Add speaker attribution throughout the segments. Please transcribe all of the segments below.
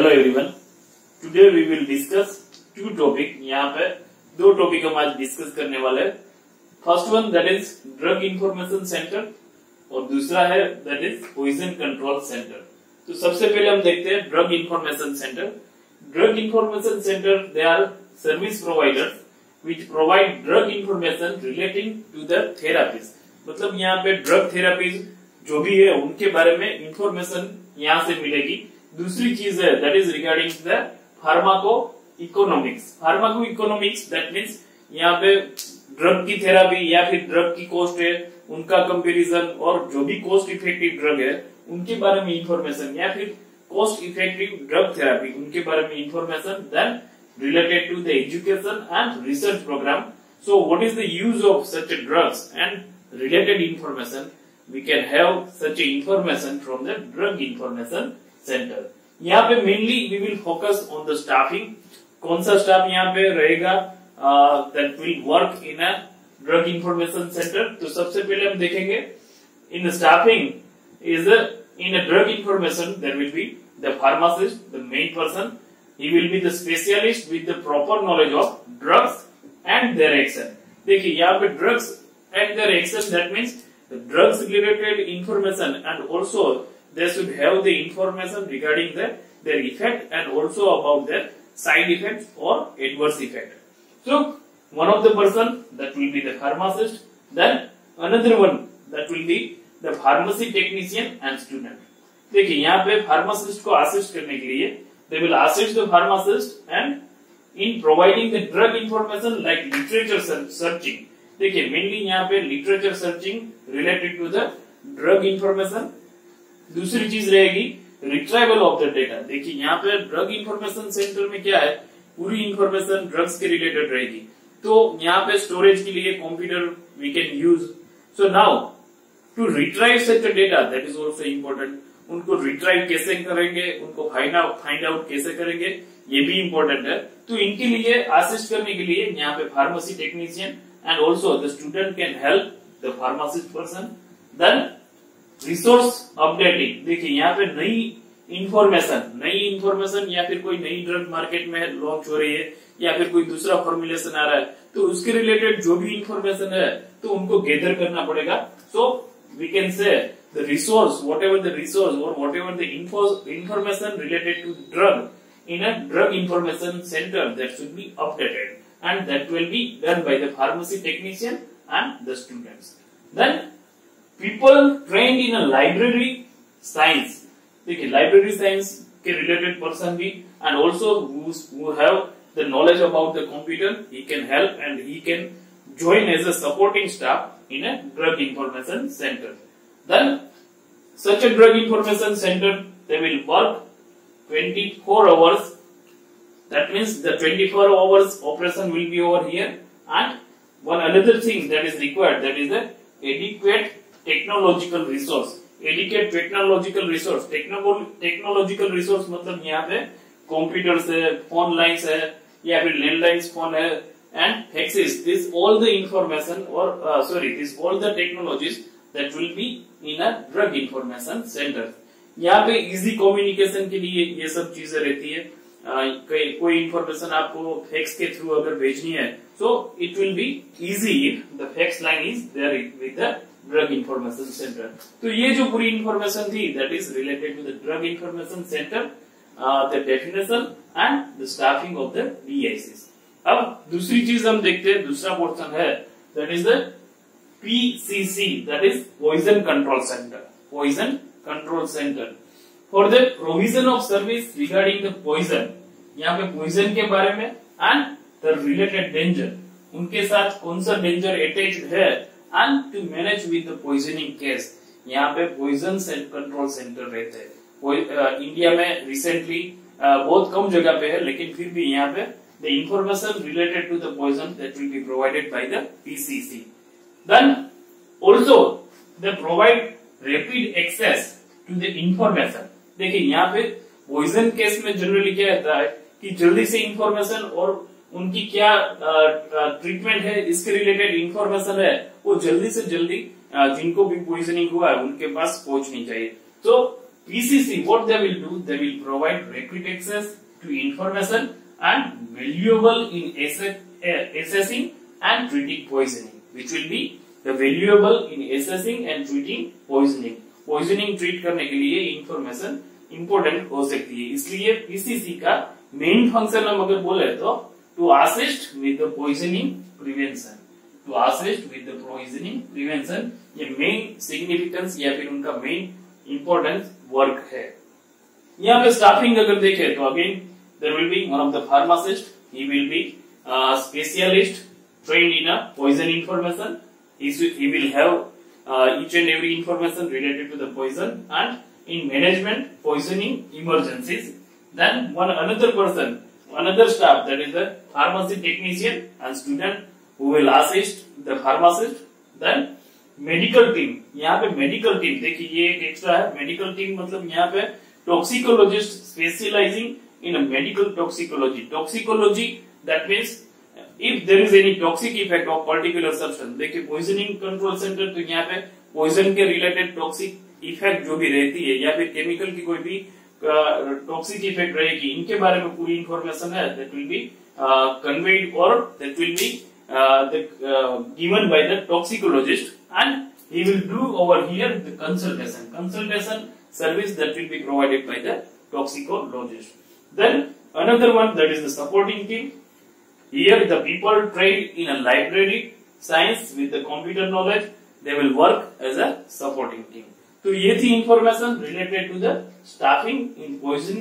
Speaker 1: Hello everyone today we will discuss two topic यहाँ पे दो टॉपिक हम आज डिस्कस करने वाले हैं. First one that is drug information centre और दूसरा है that is poison control centre तो सबसे पहले हम देखते हैं drug information centre drug information centre they are service providers which provide drug information relating to the therapies मतलब यहाँ पे ड्रग थेरापीज जो भी है, उनके बारे में इंफॉर्मेशन यहाँ से मिलेगी. दूसरी चीज़ है that is regarding the pharmacoeconomics pharmacoeconomics that means यहाँ पे ड्रग की थेरापी या फिर ड्रग की कॉस्ट है, उनका कंपेरिजन और जो भी कॉस्ट इफ़ेक्टिव ड्रग है, उनके बारे में इंफॉर्मेशन या फिर कॉस्ट इफ़ेक्टिव ड्रग थेरापी उनके बारे में information then related to the education and research programme so what is the use of such drugs and related information we can have such information from the drug information center. यहाँ पे mainly we will focus on the staffing. कौन सा staff यहाँ पे रहेगा that will work in a drug information center. तो सबसे पहले हम देखेंगे staffing is a, in a drug information there will be the pharmacist, the main person, he will be the specialist with the proper knowledge of drugs and their action देखिए यहाँ पे drugs and their action that means the drugs related information and also they should have the information regarding the their effect and also about their side effects or adverse effect so one of the person that will be the pharmacist then another one that will be the pharmacy technician and student देखिए यहाँ पे pharmacist को assist करने के लिए they will assist the pharmacist and in providing the drug information like literature searching देखिए mainly यहाँ पे literature searching related to the drug information दूसरी चीज़ रहेगी रिट्राइवल ऑफ़ द डेटा देखिए, यहाँ पे ड्रग इंफॉर्मेशन सेंटर में क्या है? पूरी इंफॉर्मेशन ड्रग्स के रिलेटेड रहेगी। तो यहाँ पे स्टोरेज के लिए computer we can use so now to retrieve such data that is also important उनको रिट्राइव कैसे करेंगे? उनको फाइंड आउट फाइंड आउट कैसे करेंगे? ये भी इम्पोर्टेंट है। तो इनके लिए असिस्ट करने के लिए यहाँ पे pharmacy technician and also the student can help the pharmacist person then resource updating देखिए, यहाँ पे नई इन्फॉर्मेशन नई इन्फॉर्मेशन या फिर कोई नई ड्रग मार्केट में लॉन्च हो रही है, या फिर कोई दूसरा फॉर्मुलेशन आ रहा है तो उसके रिलेटेड जो भी इन्फॉर्मेशन है तो उनको गेदर करना पड़ेगा। So we can say the resource whatever the resource और whatever the information related to drug in drug information centre that should be updated and that will be done by the pharmacy technician and the student then people trained in a library science, देखिए library science के related person भी and also who, who have the knowledge about the computer, he can help and he can join as a supporting staff in a drug information center. Then such a drug information center they will work 24 hours that means the 24 hours operation will be over here and one another thing that is required that is the adequate technological resource adequate technological resource technological resource मतलब यहाँ पे computer है phone line है या फिर landline phone है and access this all the information और sorry this all the technologies that will be in a drug information centre यहाँ पे इजी कम्युनिकेशन के लिए ये सब चीज़ें रहती है। आ, uh, कोई इंफॉर्मेशन आपको फैक्स के थ्रू अगर भेजनी है so it will be easy the fax line is there with the drug information centre तो ये जो पूरी इन्फॉर्मेशन थी that is related to the drug information centre the definition and the staffing of the B अब दूसरी चीज़ हम देखते हैं, दूसरा पोर्सन है that is the PCC that is poison control centre poison control centre for the provision of service regarding the poison यहाँ पे पॉइजन के बारे में एंड द रिलेटेड डेंजर उनके साथ कौन सा डेंजर अटैच है and to manage with poisoning case यहाँ पे पॉइजन सेल्फ कंट्रोल सेंटर रहते हैं। इंडिया में रिसेंटली बहुत कम जगह पे है, लेकिन फिर भी यहाँ पे the information related to the poison that will be provided by the PCC then also the provide rapid access to the information देखिए, यहाँ पे पॉइजन केस में जनरली क्या रहता है कि जल्दी से इंफॉर्मेशन और उनकी क्या ट्रीटमेंट है, इसके रिलेटेड इन्फॉर्मेशन है, वो जल्दी से जल्दी जिनको भी पॉइजनिंग हुआ है, उनके पास पहुंचनी चाहिए। तो PCC what they will do they will provide rapid access to information and valuable in assessing and treating poisoning which will be the valuable in assessing and treating poisoning poisoning treat करने के लिए information important हो सकती है। इसलिए PCC का main function हम अगर बोले तो to assist with the poisoning prevention. To assist with the poisoning prevention ये main significance या फिर उनका main importance work है यहाँ पे स्टाफिंग अगर देखें तो again there will be one of the pharmacist he will be a specialist trained in a poison information he, he will have uh, each and every information related to the poison and in management poisoning emergencies then one another person another staff, that is the pharmacy technician and student who will assist the pharmacist. Then medical team यहाँ पे medical team देखिए ये एक extra है। Medical team मतलब यहाँ पे toxicologist specialising in medical toxicology toxicology that means if there is any toxic effect of particular substance देखिए पॉइजनिंग कंट्रोल सेंटर तो यहाँ पे पॉइजन के रिलेटेड टॉक्सिक इफ़ेक्ट जो भी रहती है, या फिर केमिकल की कोई भी टॉक्सिक इफ़ेक्ट रहेगी इनके बारे में पूरी इंफॉर्मेशन है दैट विल बी कन्वेड और that will be given by the toxicologist and he will do over here the consultation consultation service that will be provided by the toxicologist then another one that is the supporting team here the people trained in a library science with the computer knowledge they will work as a supporting team तो ये थी information related to the staffing in poison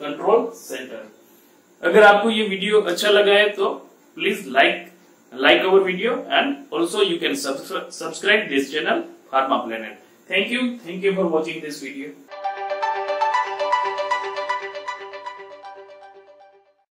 Speaker 1: control centre अगर आपको ये video अच्छा लगा है तो please like like our video and also you can subscribe this channel pharma planet thank you thank you for watching this video